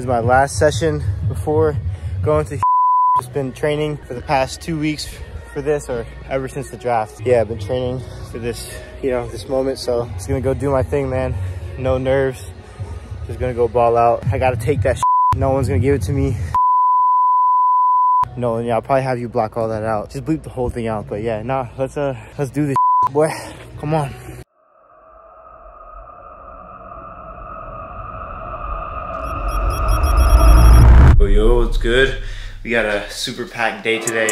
is my last session before going to just been training for the past two weeks for this or ever since the draft. Yeah, I've been training for this, you know, this moment. So just gonna go do my thing, man. No nerves. Just gonna go ball out. I gotta take that No one's gonna give it to me. No, yeah, I'll probably have you block all that out. Just bleep the whole thing out. But yeah, nah, let's uh let's do this boy. Come on. Good? We got a super packed day today.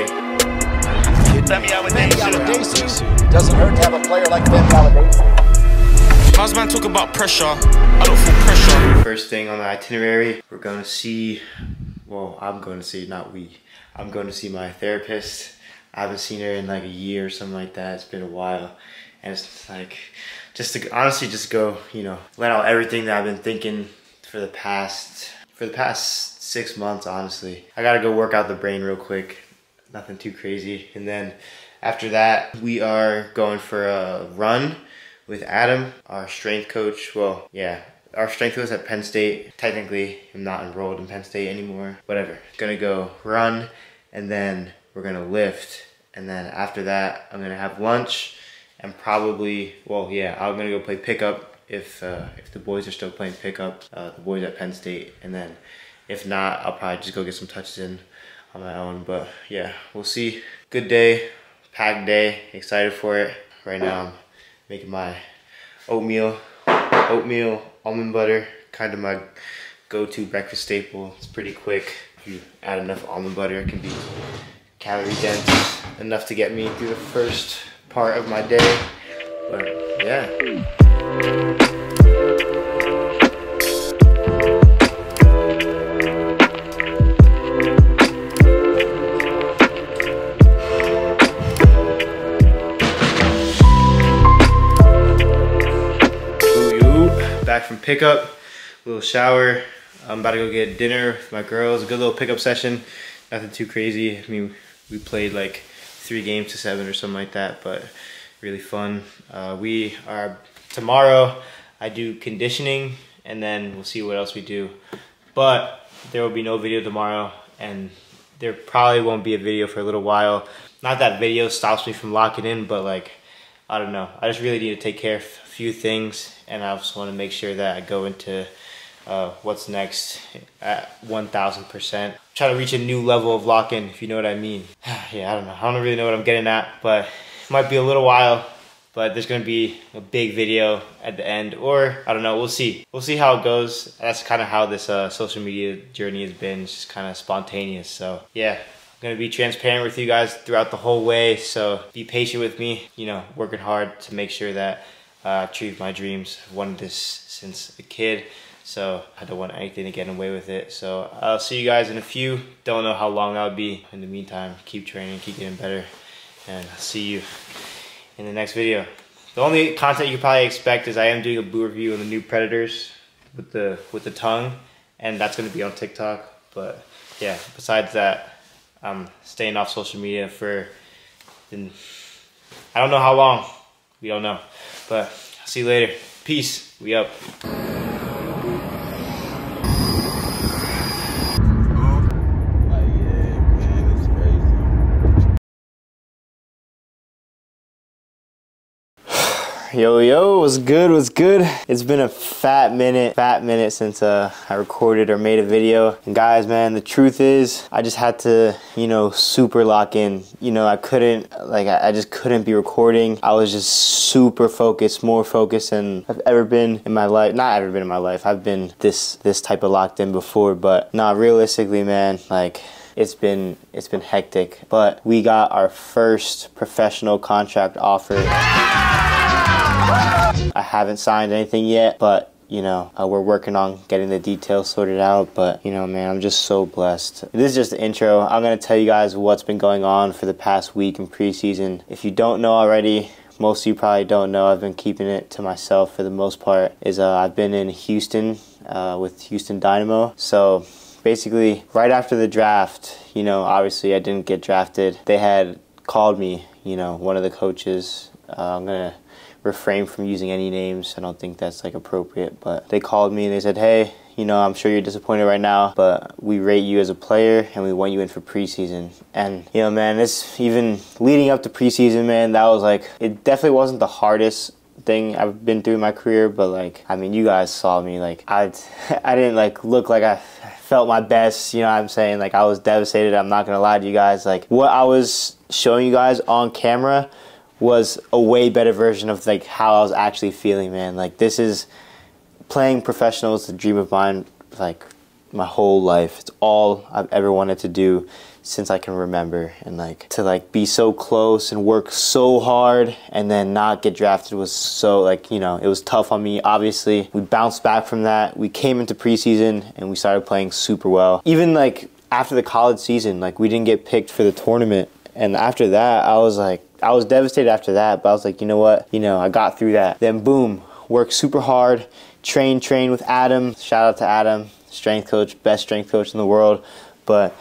Femi Awodesu. Doesn't hurt to have a player like Femi Awodesu. How's man talk about pressure? I don't feel pressure. First thing on the itinerary, we're going to see, well, I'm going to see, not we. I'm going to see my therapist. I haven't seen her in like a year or something like that. It's been a while. And it's like, just to honestly just go, you know, let out everything that I've been thinking for the past, for the past six months, honestly. I gotta go work out the brain real quick. Nothing too crazy. And then after that, we are going for a run with Adam, our strength coach. Well, yeah, our strength coach at Penn State. Technically, I'm not enrolled in Penn State anymore. Whatever. Gonna go run and then we're gonna lift. And then after that, I'm gonna have lunch and probably, well, yeah, I'm gonna go play pickup if uh, if the boys are still playing pickup, uh, the boys at Penn State, and then if not, I'll probably just go get some touches in on my own. But yeah, we'll see. Good day, packed day, excited for it. Right now, I'm making my oatmeal, oatmeal, almond butter, kind of my go-to breakfast staple. It's pretty quick. If you add enough almond butter, it can be calorie dense enough to get me through the first part of my day. But yeah. From pickup, A little shower. I'm about to go get dinner with my girls. A good little pickup session. Nothing too crazy. I mean, we played like three games to seven or something like that, but really fun. Uh, we are tomorrow. I do conditioning, and then we'll see what else we do. But there will be no video tomorrow, and there probably won't be a video for a little while. Not that video stops me from locking in, but like I don't know. I just really need to take care few things, and I just want to make sure that I go into uh, what's next at 1000%. Try to reach a new level of lock-in, if you know what I mean. yeah, I don't know. I don't really know what I'm getting at, but it might be a little while, but there's going to be a big video at the end, or I don't know. We'll see. We'll see how it goes. That's kind of how this uh, social media journey has been. It's just kind of spontaneous. So yeah, I'm gonna be transparent with you guys throughout the whole way, so be patient with me. You know, working hard to make sure that uh, I achieve my dreams. I've wanted this since a kid, so I don't want anything to get away with it. So I'll see you guys in a few. Don't know how long that'll be. In the meantime, keep training, keep getting better, and I'll see you in the next video. The only content you probably expect is I am doing a boot review on the new Predators with the with the tongue, and that's gonna be on TikTok. But yeah, besides that. I'm staying off social media for, I don't know how long. We don't know. But I'll see you later. Peace. We up. Yo, yo, what's good, what's good? It's been a fat minute, fat minute since uh, I recorded or made a video. And guys, man, the truth is, I just had to, you know, super lock in. You know, I couldn't, like, I, I just couldn't be recording. I was just super focused, more focused than I've ever been in my life. Not ever been in my life. I've been this, this type of locked in before, but not realistically, man, like, it's been it's been hectic but we got our first professional contract offer I haven't signed anything yet, but you know, uh, we're working on getting the details sorted out. But you know, man, I'm just so blessed. This is just the intro. I'm gonna tell you guys what's been going on for the past week in preseason. If you don't know already, most of you probably don't know. I've been keeping it to myself for the most part. Is uh, I've been in Houston uh, with Houston Dynamo. So basically, right after the draft, you know, obviously I didn't get drafted. They had called me. You know, one of the coaches. Uh, I'm gonna refrain from using any names. I don't think that's like appropriate. But they called me and they said, hey, You know, I'm sure you're disappointed right now, but we rate you as a player and we want you in for preseason. And, you know, man, it's even leading up to preseason, man, that was like, it definitely wasn't the hardest thing I've been through in my career, but like, I mean, you guys saw me, like, I, I didn't like look like I felt my best, you know what I'm saying? Like, I was devastated. I'm not gonna lie to you guys. Like, what I was showing you guys on camera was a way better version of like how I was actually feeling, man. Like, this is playing professional is a dream of mine, like, my whole life. It's all I've ever wanted to do since I can remember. And like to like be so close and work so hard and then not get drafted was so like you know it was tough on me. Obviously we bounced back from that. We came into preseason and we started playing super well. Even like after the college season like we didn't get picked for the tournament. And after that I was like I was devastated after that but I was like you know what? You know I got through that. Then boom worked super hard train train with Adam. Shout out to Adam strength coach best strength coach in the world. But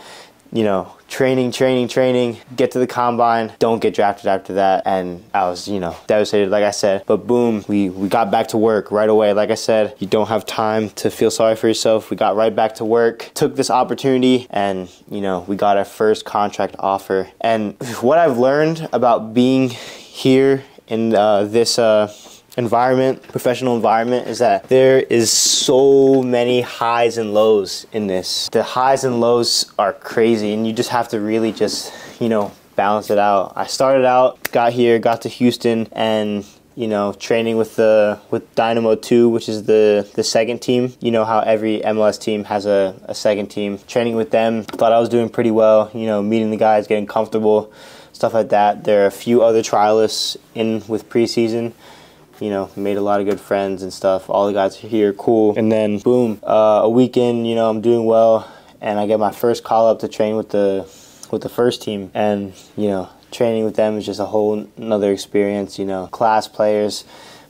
you know, training, training, training, get to the combine, don't get drafted after that. And I was, you know, devastated, like I said. But boom, we, we got back to work right away. Like I said, you don't have time to feel sorry for yourself. We got right back to work, took this opportunity, and, you know, we got our first contract offer. And what I've learned about being here in uh, this, uh, environment, professional environment, is that there is so many highs and lows in this. The highs and lows are crazy, and you just have to really just, you know, balance it out. I started out, got here, got to Houston, and you know, training with the with Dynamo 2, which is the the second team. You know how every MLS team has a, a second team. Training with them, thought I was doing pretty well. You know, meeting the guys, getting comfortable, stuff like that. There are a few other trialists in with preseason you know, made a lot of good friends and stuff. All the guys here, cool. And then boom, uh, a weekend, you know, I'm doing well, and I get my first call up to train with the with the first team, and you know, training with them is just a whole another experience. You know, class players,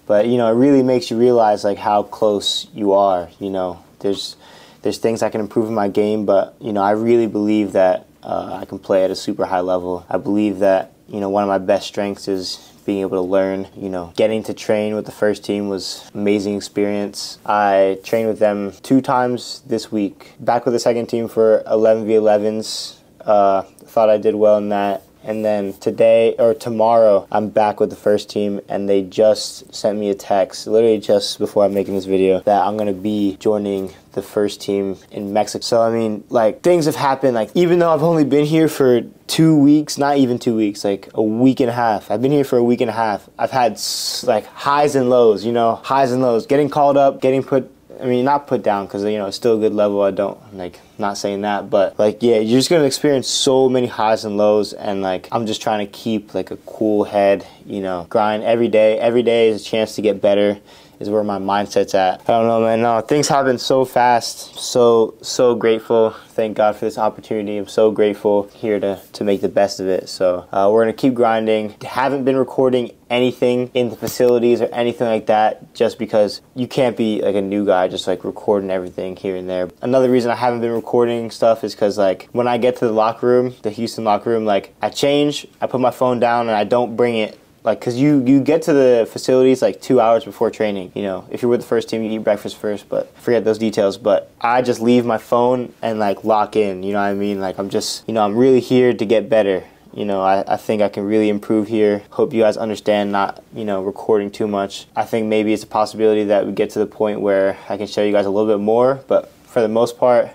but you know, it really makes you realize like how close you are. You know, there's there's things I can improve in my game, but you know, I really believe that uh, I can play at a super high level. I believe that you know one of my best strengths is being able to learn. You know, getting to train with the first team was amazing experience. I trained with them two times this week. Back with the second team for 11 v 11s. Uh, thought I did well in that. And then today or tomorrow, I'm back with the first team, and they just sent me a text, literally just before I'm making this video, that I'm gonna be joining the first team in Mexico. So I mean, like things have happened. Like even though I've only been here for two weeks, not even two weeks, like a week and a half. I've been here for a week and a half. I've had like highs and lows, you know, highs and lows. Getting called up, getting put I mean, not put down because you know it's still a good level. I don't like not saying that, but like yeah, you're just gonna experience so many highs and lows, and like I'm just trying to keep like a cool head, you know, grind every day. Every day is a chance to get better. Is where my mindset's at. I don't know, man. No, things happen so fast. So so grateful. Thank God for this opportunity. I'm so grateful here to to make the best of it. So uh, we're gonna keep grinding. Haven't been recording anything in the facilities or anything like that just because you can't be like a new guy just like recording everything here and there. Another reason I haven't been recording stuff is because like when I get to the locker room, the Houston locker room, like I change, I put my phone down and I don't bring it like because you you get to the facilities like two hours before training you know if you're with the first team you eat breakfast first but forget those details but i just leave my phone and like lock in you know what i mean like i'm just you know i'm really here to get better you know, I, I think I can really improve here. Hope you guys understand not, you know, recording too much. I think maybe it's a possibility that we get to the point where I can show you guys a little bit more, but for the most part,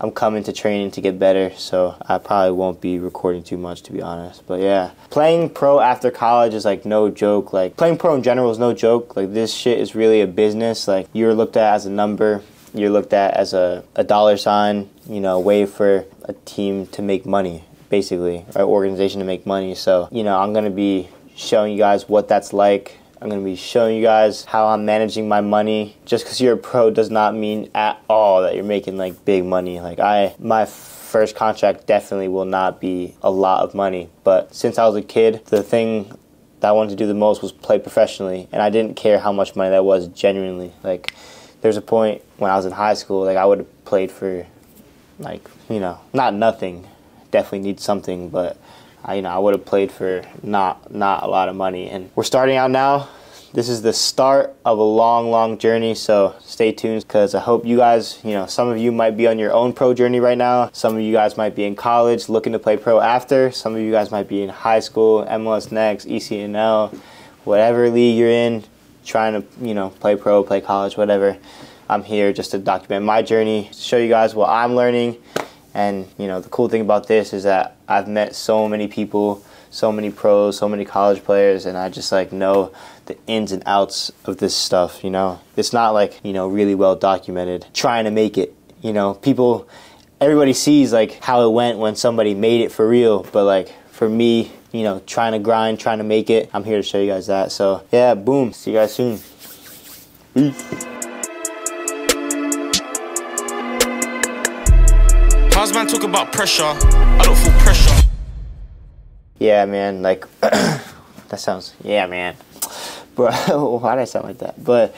I'm coming to training to get better, so I probably won't be recording too much to be honest. But yeah, playing pro after college is like no joke. Like playing pro in general is no joke. Like this shit is really a business. Like you're looked at as a number. You're looked at as a, a dollar sign, you know, a way for a team to make money basically, our organization to make money. So, you know, I'm to be showing you guys what that's like. I'm going to be showing you guys how I'm managing my money. Just because you're a pro does not mean at all that you're making like big money. Like I, my first contract definitely will not be a lot of money. But since I was a kid, the thing that I wanted to do the most was play professionally. And I didn't care how much money that was genuinely. Like there's a point when I was in high school, like I would have played for like, you know, not nothing, definitely need something, but I, you know, I would have played for not not a lot of money. And we're starting out now. this is the start of a long, long journey. So stay tuned because I hope you guys, you know, some of you might be on your own pro journey right now. Some of you guys might be in college looking to play pro after. Some of you guys might be in high school, MLS Next, ECNL, whatever league you're in, trying to, you know, play pro, play college, whatever. I'm here just to document my journey, show you guys what I'm learning. And, you know, the cool thing about this is that I've met so many people so many pros, so many college players, and I just like know the ins and outs of this stuff. You know, it's not like you know really well documented. Trying to make it, you know, people, everybody sees like how it went when somebody made it for real, but like for me, you know, trying to grind, trying to make it, I'm here to show you guys that. So yeah, boom. See you guys soon. Peace. How's man talk about pressure? I don't feel pressure yeah, man, like, that sounds, yeah, man. But why did I sound like that? But